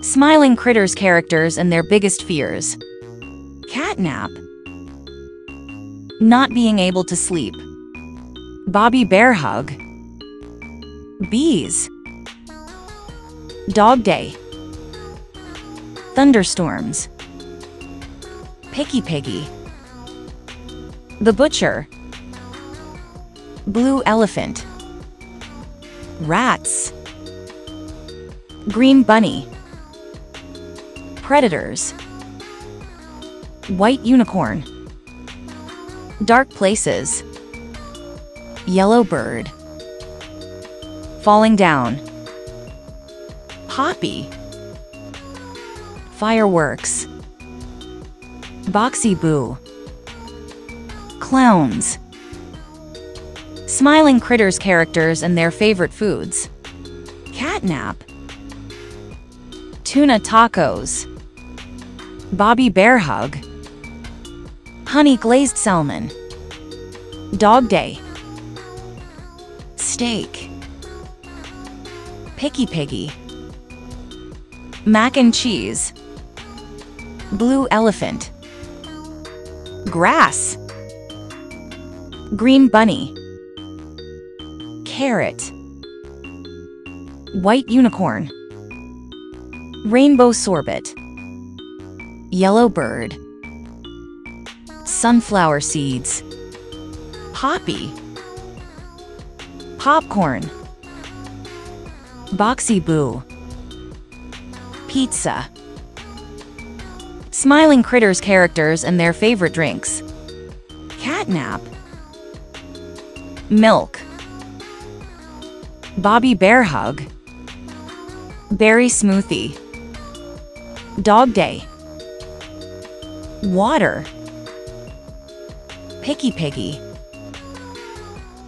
Smiling Critters characters and their biggest fears. Catnap. Not being able to sleep. Bobby Bear Hug. Bees. Dog Day. Thunderstorms. Picky Piggy. The Butcher. Blue Elephant. Rats. Green Bunny. Predators. White Unicorn. Dark Places. Yellow Bird. Falling Down. Poppy. Fireworks. Boxy Boo. Clowns. Smiling Critters characters and their favorite foods. Catnap. Tuna tacos. Bobby Bear Hug. Honey glazed salmon. Dog Day. Steak. Picky Piggy. Mac and cheese. Blue elephant. Grass. Green bunny. Carrot. White unicorn. Rainbow sorbet. Yellow bird. Sunflower seeds. Poppy. Popcorn. Boxy Boo. Pizza. Smiling Critters characters and their favorite drinks. Catnap. Milk. Bobby Bear Hug. Berry Smoothie. Dog Day. Water. Picky Piggy.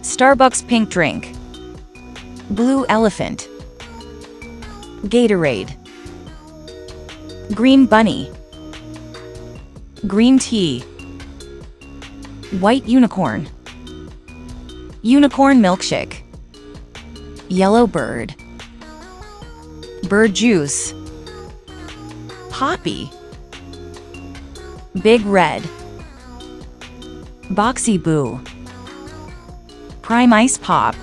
Starbucks Pink Drink. Blue Elephant. Gatorade. Green Bunny. Green Tea. White Unicorn. Unicorn Milkshake. Yellow Bird. Bird Juice. Poppy. Big Red. Boxy Boo. Prime Ice Pop.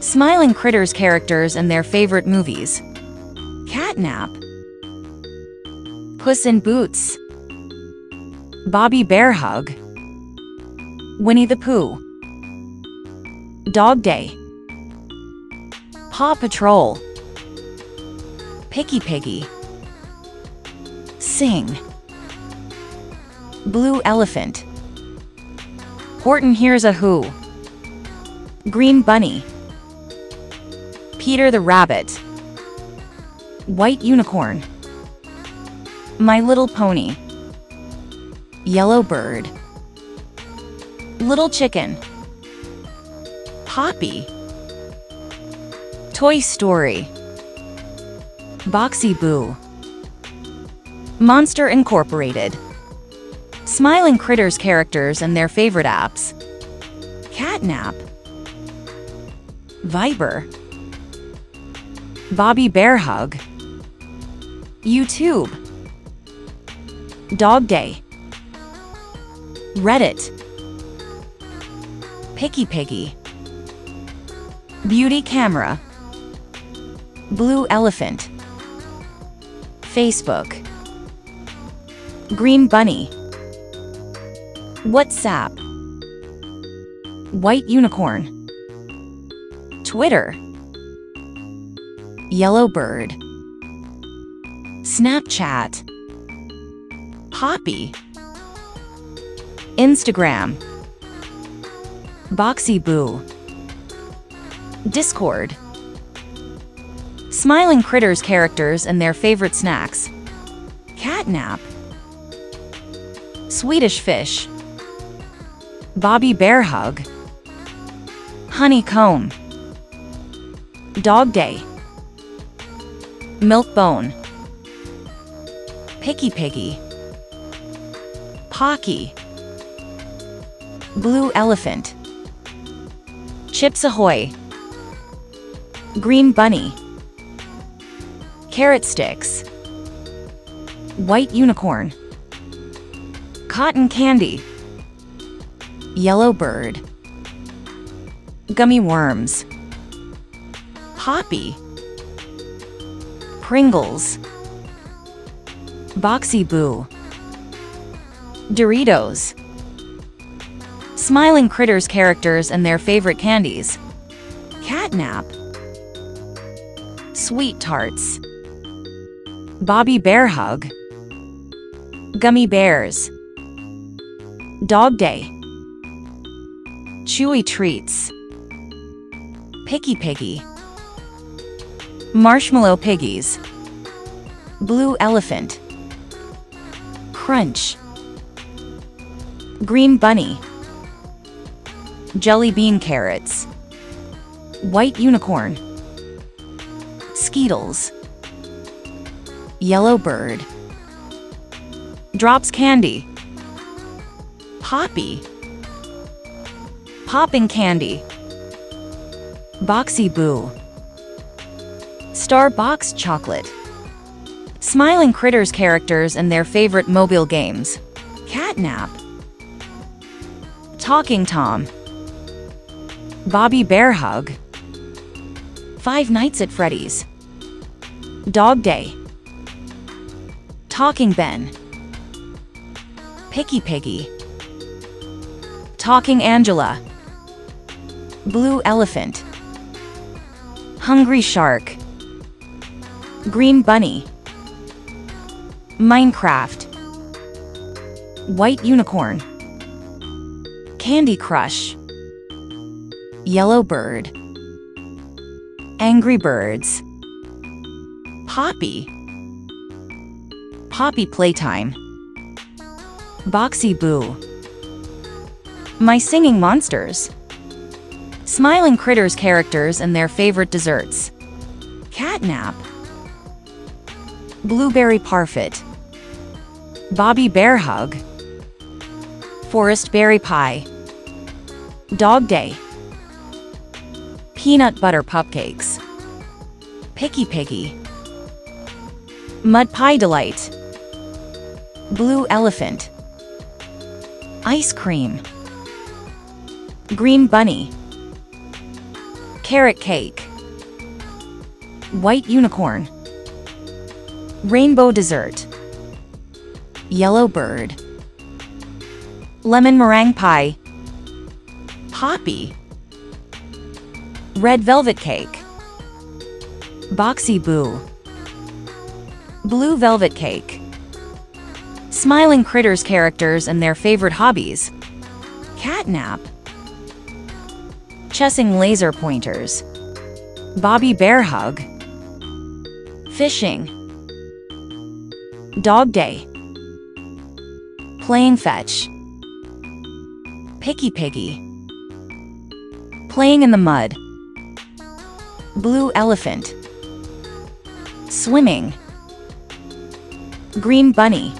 Smiling Critters characters and their favorite movies. Catnap. Puss in Boots. Bobby Bear Hug. Winnie the Pooh. Dog Day. Paw Patrol. Picky Piggy. Sing. Blue Elephant. Horton Hears a Who. Green Bunny. Peter the Rabbit. White Unicorn. My Little Pony. Yellow Bird. Little Chicken. Poppy. Toy Story. Boxy Boo. Monster Incorporated. Smiling Critters characters and their favorite apps. Catnap. Viber. Bobby Bear Hug. YouTube. Dog Day. Reddit. Picky Piggy. Beauty Camera. Blue Elephant. Facebook. Green Bunny. WhatsApp. White Unicorn. Twitter. Yellow Bird. Snapchat. Poppy. Instagram. Boxy Boo. Discord. Smiling Critters characters and their favorite snacks. Catnap. Swedish Fish. Bobby Bear Hug. Honeycomb. Dog Day. Milk Bone. Picky Piggy. Pocky. Blue Elephant. Chips Ahoy. Green Bunny. Carrot sticks. White unicorn. Cotton candy. Yellow bird. Gummy worms. Poppy. Pringles. Boxy Boo. Doritos. Smiling Critters characters and their favorite candies. Catnap. Sweet Tarts. Bobby Bear Hug. Gummy Bears. Dog Day. Chewy Treats. Picky Piggy. Marshmallow Piggies. Blue Elephant. Crunch. Green Bunny. Jelly Bean Carrots. White Unicorn. Skittles. Yellow Bird. Drops Candy. Poppy. Popping Candy. Boxy Boo. Starbucks Chocolate. Smiling Critters characters and their favorite mobile games. Catnap. Talking Tom. Bobby Bear Hug. Five Nights at Freddy's. Dog Day. Talking Ben. Picky Piggy. Talking Angela. Blue Elephant. Hungry Shark. Green Bunny. Minecraft. White Unicorn. Candy Crush. Yellow Bird. Angry Birds. Poppy. Poppy Playtime. Boxy Boo. My Singing Monsters. Smiling Critters characters and their favorite desserts. Catnap. Blueberry Parfait. Bobby Bear Hug. Forest Berry Pie. Dog Day. Peanut Butter Pupcakes. Picky Piggy. Mud Pie Delight. Blue Elephant. Ice Cream. Green Bunny. Carrot Cake. White Unicorn. Rainbow Dessert. Yellow Bird. Lemon Meringue Pie. Poppy. Red Velvet Cake. Boxy Boo. Blue Velvet Cake. Smiling Critters characters and their favorite hobbies. Catnap. Chessing laser pointers. Bobby Bear Hug. Fishing. Dog Day. Playing fetch. Picky Piggy. Playing in the mud. Blue Elephant. Swimming. Green Bunny.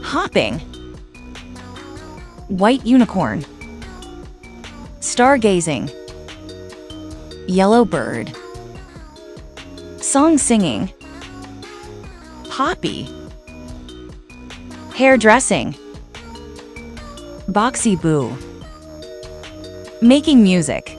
Hopping. White Unicorn. Stargazing. Yellow Bird. Song singing. Poppy. Hairdressing. Boxy Boo. Making music.